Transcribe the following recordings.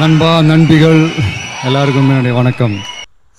நண்பா நண்பிகள் எல்லாருக்கும் என்னுடைய வணக்கம்.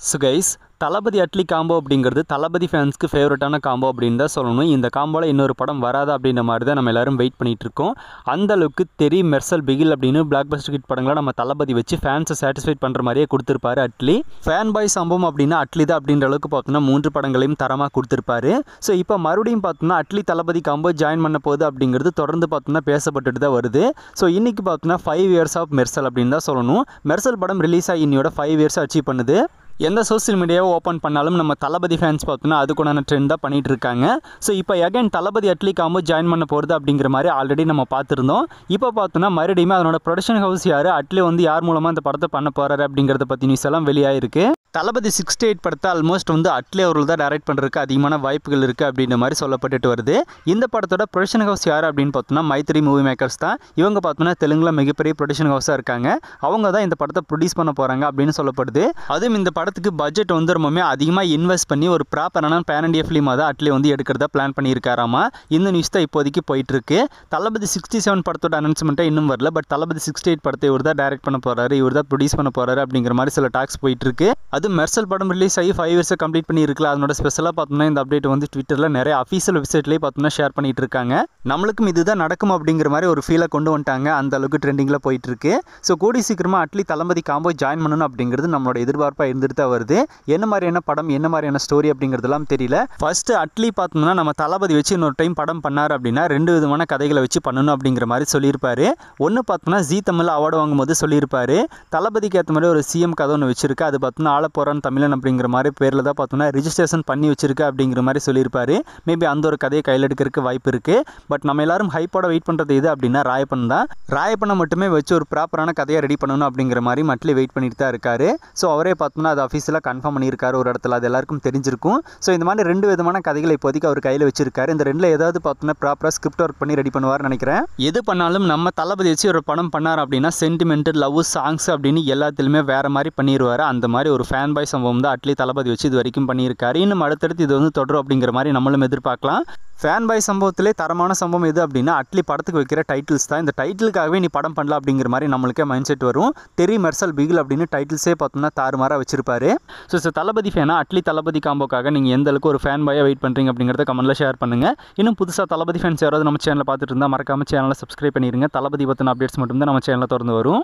சுகைஸ் கைஸ் தளபதி அட்லி காம்போ அப்படிங்கிறது தளபதி ஃபேன்ஸ்க்கு ஃபேவரட்டான காம்போ அப்படின்னு தான் சொல்லணும். இந்த காம்போவில் இன்னொரு படம் வராது அப்படின்ற மாதிரி தான் நம்ம எல்லாரும் வெயிட் பண்ணிகிட்டு இருக்கோம். அந்த அளவுக்கு தெரி மெர்சல் பிகில் அப்படின்னு பிளாக் பஸ்டர் கிட் படங்களை நம்ம தளபதி வச்சு ஃபேன்ஸை சாட்டிஸ்ஃபைட் பண்ணுற மாதிரியே கொடுத்துருப்பாரு அட்லி. ஃபேன் பாய் சம்பவம் அப்படின்னா அட்லி தான் அப்படின்ற அளவுக்கு பார்த்தோன்னா மூன்று படங்களையும் தரமாக கொடுத்துருப்பாரு. ஸோ இப்போ மறுபடியும் பார்த்தோன்னா அட்லி தளபதி காம்போ ஜாயின் பண்ண போகுது அப்படிங்கிறது தொடர்ந்து பார்த்தோன்னா பேசப்பட்டுட்டு தான் வருது. ஸோ இன்றைக்கி பார்த்தோன்னா ஃபைவ் இயர்ஸ் ஆஃப் மெர்சல் அப்படின்னு தான் சொல்லணும். மெர்சல் படம் ரிலீஸ் ஆகி இன்னையோட ஃபைவ் இயர்ஸ் அச்சீவ் பண்ணுது. எந்த சோஷியல் மீடியாவை ஓப்பன் பண்ணாலும் நம்ம தளபதி ஃபேன்ஸ் பார்த்தோன்னா அதுக்குண்டான ட்ரெண்ட் தான் பண்ணிட்டு இருக்காங்க. ஸோ இப்போ again Thalapathy Atlee combo join பண்ண போகிறது அப்படிங்கிற மாதிரி ஆல்ரெடி நம்ம பார்த்துருந்தோம். இப்போ பார்த்தோன்னா மறுபடியும் அதனோட ப்ரொடக்ஷன் ஹவுஸ் யார்? அட்லி வந்து யார் மூலமாக அந்த படத்தை பண்ண போகிறாரு அப்படிங்கிறத பற்றி நியூஸ் எல்லாம் வெளியாயிருக்கு. தளபதி சிக்ஸ்டி எயிட் படத்தை ஆல்மோஸ்ட் வந்து அட்லி அவர்கள் தான் டைரக்ட் பண்ணுறதுக்கு அதிகமான வாய்ப்புகள் இருக்குது அப்படின்ற மாதிரி சொல்லப்பட்டுட்டு வருது. இந்த படத்தோட ப்ரொடக்ஷன் ஹவுஸ் யார் அப்படின்னு பார்த்தோம்னா மைத்ரி மூவி மேக்கர்ஸ் தான். இவங்க பார்த்தோம்னா தெலுங்கில் மிகப்பெரிய ப்ரொடக்ஷன் ஹவுஸாக இருக்காங்க. அவங்க தான் இந்த படத்தை ப்ரொடியூஸ் பண்ண போகிறாங்க அப்படின்னு சொல்லப்படுது. அதுவும் இந்த படத்துக்கு பட்ஜெட் வந்து ரொம்பவுமே அதிகமாக இன்வெஸ்ட் பண்ணி ஒரு ப்ராப்பரான பேன் இண்டியா ஃபிலிமாக தான் அட்லி வந்து எடுக்கிறதா பிளான் பண்ணியிருக்காராமா? இந்த நியூஸ் தான் இப்போதைக்கு போயிட்டுருக்கு. தளபதி சிக்ஸ்டி செவன் படத்தோட அனௌன்ஸ்மெண்ட்டே இன்னும் வரல. பட் தளபதி சிக்ஸ்டி எயிட் படத்தை இவர் தான் டேரக்ட் பண்ண போகிறாரு இவர் தான் ப்ரொடியூஸ் பண்ண போகிறாரு அப்படிங்கிற மாதிரி சில டாக்ஸ் போயிட்டுருக்கு. அது மெர்சல் படம் ரிலீஸ் ஆகி ஃபைவ் இயர்ஸை கம்ப்ளீட் பண்ணியிருக்கல. அதனோட ஸ்பெஷலாக பார்த்தோம்னா இந்த அப்டேட் வந்து ட்விட்டரில் நிறைய அஃபீஷியல் வெப்சைட்லேயே பார்த்தோம்னா ஷேர் பண்ணிட்டு இருக்காங்க நம்மளுக்கும் இதுதான் நடக்கும் அப்படிங்கிற மாதிரி ஒரு ஃபீலை கொண்டு வந்துட்டாங்க. அந்த அளவுக்கு ட்ரெண்டிங்கில் போயிட்டு இருக்கு ஸோ கூடி சீக்கிரமாக அட்லி தளபதி காம்போ ஜாயின் பண்ணணும் அப்படிங்கிறது நம்மளோட எதிர்பார்ப்பாக இருந்துட்டு தான் வருது. என்ன மாதிரியான படம் என்ன மாதிரியான ஸ்டோரி அப்படிங்கிறதுலாம் தெரியல. ஃபர்ஸ்ட் அட்லி பார்த்தோம்னா நம்ம தளபதி வச்சு இன்னொரு டைம் படம் பண்ணார் அப்படின்னா ரெண்டு விதமான கதைகளை வச்சு பண்ணணும் அப்படிங்கிற மாதிரி சொல்லியிருப்பாரு. ஒன்று பார்த்தோம்னா ஜி தமிழ் அவார்டு வாங்கும்போது சொல்லியிருப்பாரு. தளபதிக்கு ஏற்ற மாதிரி ஒரு சிஎம் கதை ஒன்று வச்சிருக்கு. அது பார்த்தோம்னா ஆள தமிழன் அப்படிங்கிற மாதிரி பேரில் தான் பார்த்தோம்னா ரிஜிஸ்ட்ரேஷன் பண்ணி வச்சிருக்கு அப்படிங்கிற மாதிரி சொல்லியிருப்பாரு. மேபி அந்த ஒரு கதையை கையில் எடுக்கிறதுக்கு வாய்ப்பு இருக்குது பட் நம்ம எல்லாரும் ஹைப்போட வெயிட் பண்ணுறது எது அப்படின்னா ராயப்பன் தான். ராயப்பனை மட்டுமே வச்சு ஒரு ப்ராப்பரான கதையை ரெடி பண்ணணும் அப்படிங்கிற மாதிரி மட்லி வெயிட் பண்ணிட்டு தான் இருக்காரு. ஸோ அவரே பார்த்தோம்னா அது அஃபீஸில் கன்ஃபார்ம் பண்ணியிருக்காரு ஒரு இடத்துல. அது எல்லாருக்கும் தெரிஞ்சிருக்கும். ஸோ இந்த மாதிரி ரெண்டு விதமான கதைகளை இப்போதைக்கு அவர் கையில் வச்சிருக்காரு. இந்த ரெண்டில் ஏதாவது பார்த்தோன்னா ப்ராப்பராக ஸ்கிரிப்ட் ஒர்க் பண்ணி ரெடி பண்ணுவார் நினைக்கிறேன். எது பண்ணாலும் நம்ம தளபதி வச்சு ஒரு படம் பண்ணார் அப்படின்னா சென்டிமெண்ட் லவ் சாங்ஸ் அப்படின்னு எல்லாத்துலையுமே வேறு மாதிரி பண்ணிடுவார் அந்த மாதிரி ஒரு ஃபேன் பாய் சம்பவம் தான் அட்லி தளபதி வச்சு இது வரைக்கும் பண்ணியிருக்காரு. இன்னும் அடுத்தடுத்து இது வந்து தொடரும் அப்படிங்கிற மாதிரி நம்மளும் எதிர்பார்க்கலாம். ஃபேன் பாய் சம்பவத்திலே தரமான சம்பவம் எது அப்படின்னா அட்லி படத்துக்கு வைக்கிற டைட்டில்ஸ் தான். இந்த டைட்டிலுக்காகவே நீ படம் பண்ணல அப்படிங்கிற மாதிரி நம்மளுக்கே மைண்ட் செட் வரும். தெரி மெர்சல் பிகில் அப்படின்னு டைட்டில்ஸே பார்த்தோம்னா தாறுமாறாக வச்சிருப்பாரு. ஸோ ஸோ தளபதி ஃபேனாக அட்லி தளபதி காம்போக்காக நீங்கள் எந்த அளவுக்கு ஒரு ஃபேன் பாயாக வெயிட் பண்ணுறீங்க அப்படிங்கிறத கமெண்ட்டில் ஷேர் பண்ணுங்கள் இன்னும் புதுசாக தளபதி ஃபேன்ஸ் யாராவது நம்ம சேனலில் பார்த்துட்டு இருந்தால் மறக்காம சேனலை சப்ஸ்கிரைப் பண்ணிடுங்க தளபதி பற்றின அப்டேட்ஸ் மட்டும் தான் நம்ம சேனலில் திறந்து வரும்.